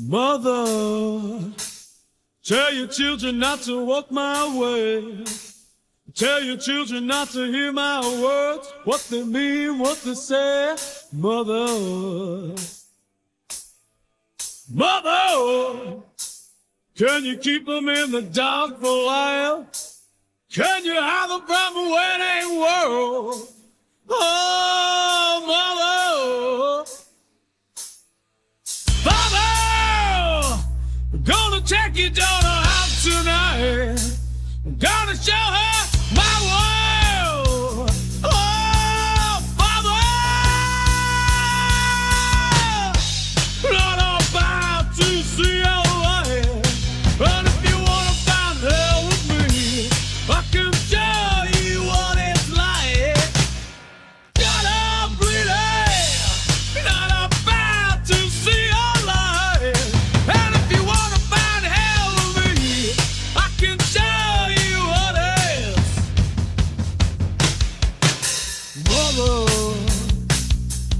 Mother, tell your children not to walk my way. Tell your children not to hear my words, what they mean, what they say. Mother, Mother, can you keep them in the dark for a while? Can you hide them from a winning world? Take your daughter out tonight. Gonna show her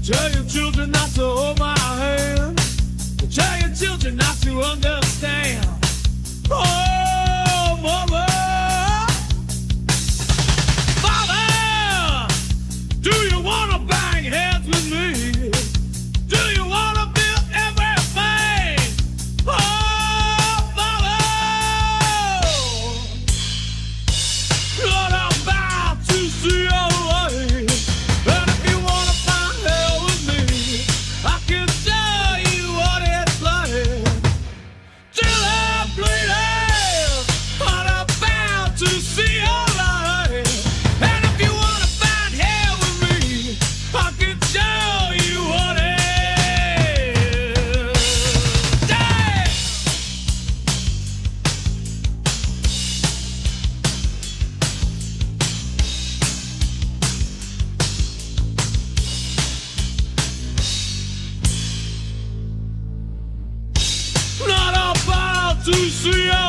tell your children not to hold my hand. Tell your children not to understand. 只需要。